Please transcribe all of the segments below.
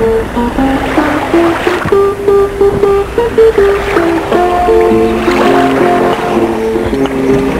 Thank you.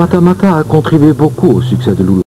Makamaka a contribué beaucoup au succès de Loulou.